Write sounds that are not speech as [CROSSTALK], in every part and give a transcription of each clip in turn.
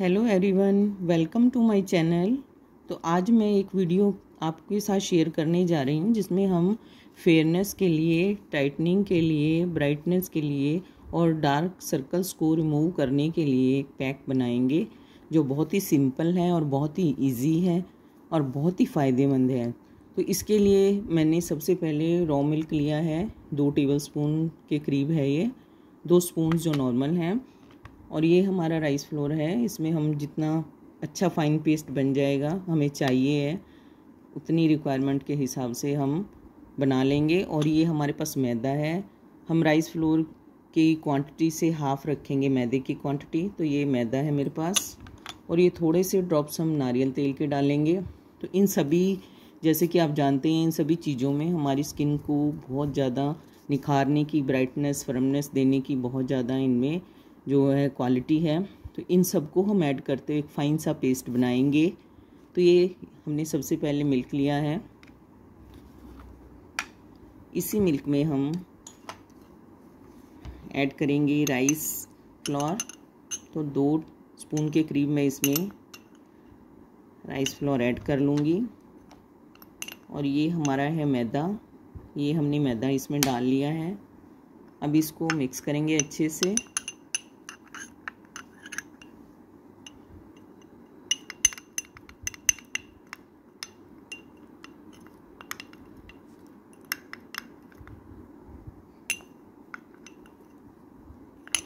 Hello everyone welcome to my channel तो आज मैं एक वीडियो आपके साथ शेयर करने जा रही हूँ, जिसमें हम फेयरनेस के लिए टाइटनिंग के लिए ब्राइटनेस के लिए और डार्क सर्कल्स को रिमूव करने के लिए एक पैक बनाएँगे, जो बहुत ही सिंपल है और बहुत ही इजी है और बहुत ही फ़ायदेमंद है। तो इसके लिए मैंने सबसे पहले रॉ मिल्क लिया है, दो टेबल स्पून के करीब है ये, दो स्पून जो नॉर्मल हैं। और ये हमारा राइस फ्लोर है। इसमें हम जितना अच्छा फाइन पेस्ट बन जाएगा, हमें चाहिए है, उतनी रिक्वायरमेंट के हिसाब से हम बना लेंगे। और ये हमारे पास मैदा है। हम राइस फ्लोर की क्वांटिटी से हाफ़ रखेंगे मैदे की क्वांटिटी तो ये मैदा है मेरे पास। और ये थोड़े से ड्रॉप्स हम नारियल तेल के डालेंगे। तो इन सभी, जैसे कि आप जानते हैं, इन सभी चीज़ों में हमारी स्किन को बहुत ज़्यादा निखारने की ब्राइटनेस फर्मनेस देने की बहुत ज़्यादा इनमें जो है क्वालिटी है तो इन सबको हम ऐड करते हुए एक फ़ाइन सा पेस्ट बनाएँगे। तो ये हमने सबसे पहले मिल्क लिया है। इसी मिल्क में हम ऐड करेंगे राइस फ्लोर तो दो स्पून के करीब मैं इसमें राइस फ्लोर ऐड कर लूँगी। और ये हमारा है मैदा। ये हमने मैदा इसमें डाल लिया है। अब इसको मिक्स करेंगे अच्छे से।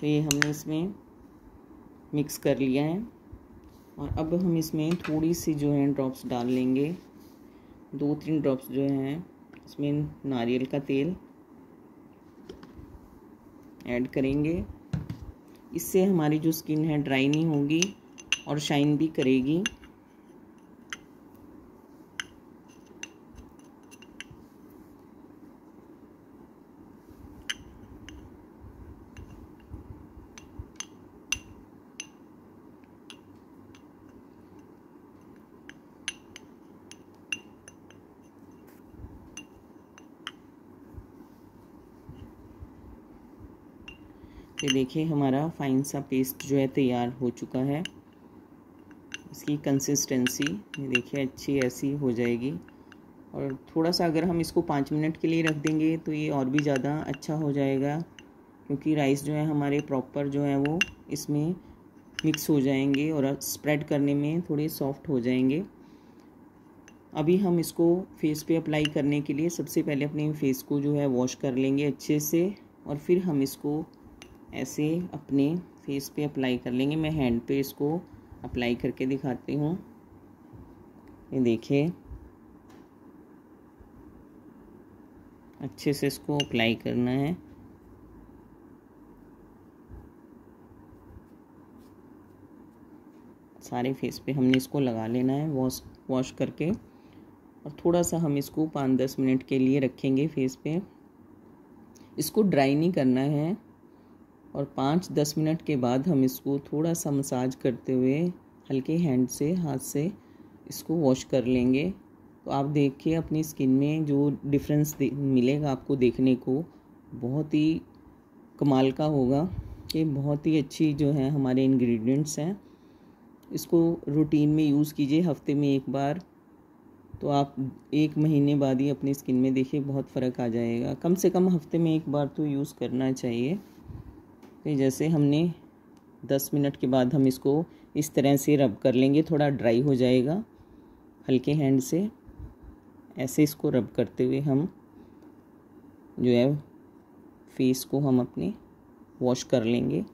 तो ये हमने इसमें मिक्स कर लिया है। और अब हम इसमें थोड़ी सी जो है ड्रॉप्स डाल लेंगे। दो तीन ड्रॉप्स जो हैं, इसमें नारियल का तेल ऐड करेंगे। इससे हमारी जो स्किन है ड्राई नहीं होगी और शाइन भी करेगी। ये देखिए हमारा फाइन सा पेस्ट जो है तैयार हो चुका है। इसकी कंसिस्टेंसी ये देखिए अच्छी ऐसी हो जाएगी। और थोड़ा सा अगर हम इसको पाँच मिनट के लिए रख देंगे तो ये और भी ज़्यादा अच्छा हो जाएगा, क्योंकि राइस जो है हमारे प्रॉपर जो है वो इसमें मिक्स हो जाएँगे और स्प्रेड करने में थोड़े सॉफ्ट हो जाएँगे। अभी हम इसको फेस पे अप्लाई करने के लिए सबसे पहले अपने फेस को जो है वॉश कर लेंगे अच्छे से और फिर हम इसको ऐसे अपने फेस पे अप्लाई कर लेंगे। मैं हैंड पे इसको अप्लाई करके दिखाती हूँ। ये देखिए। अच्छे से इसको अप्लाई करना है। सारे फेस पे हमने इसको लगा लेना है वॉश वॉश करके। और थोड़ा सा हम इसको पाँच दस मिनट के लिए रखेंगे फेस पे। इसको ड्राई नहीं करना है। और पाँच दस मिनट के बाद हम इसको थोड़ा सा मसाज करते हुए हल्के हैंड से, हाथ से इसको वॉश कर लेंगे। तो आप देखिए अपनी स्किन में जो डिफरेंस मिलेगा आपको देखने को, बहुत ही कमाल का होगा। कि बहुत ही अच्छी जो है हमारे इंग्रेडिएंट्स हैं। इसको रूटीन में यूज़ कीजिए हफ़्ते में एक बार। तो आप एक महीने बाद ही अपनी स्किन में देखिए बहुत फ़र्क आ जाएगा। कम से कम हफ़्ते में एक बार तो यूज़ करना चाहिए। तो जैसे हमने दस मिनट के बाद हम इसको इस तरह से रब कर लेंगे, थोड़ा ड्राई हो जाएगा, हल्के हैंड से। ऐसे इसको रब करते हुए हम जो है फेस को हम अपने वॉश कर लेंगे।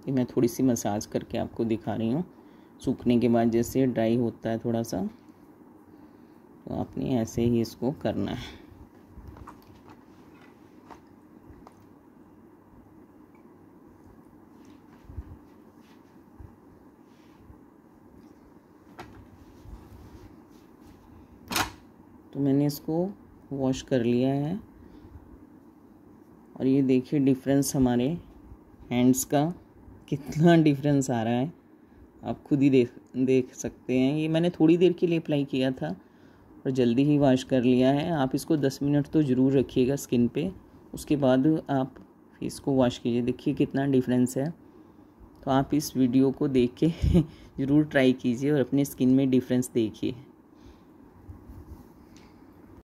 ये मैं थोड़ी सी मसाज करके आपको दिखा रही हूँ। सूखने के बाद जैसे ड्राई होता है थोड़ा सा। तो आपने ऐसे ही इसको करना है। तो मैंने इसको वॉश कर लिया है। और ये देखिए डिफरेंस हमारे हैंड्स का कितना डिफरेंस आ रहा है। आप खुद ही देख देख सकते हैं। ये मैंने थोड़ी देर के लिए अप्लाई किया था। और जल्दी ही वॉश कर लिया है। आप इसको दस मिनट तो ज़रूर रखिएगा स्किन पे। उसके बाद आप फेस को वॉश कीजिए। देखिए कितना डिफरेंस है। तो आप इस वीडियो को देख के [LAUGHS] ज़रूर ट्राई कीजिए और अपने स्किन में डिफरेंस देखिए।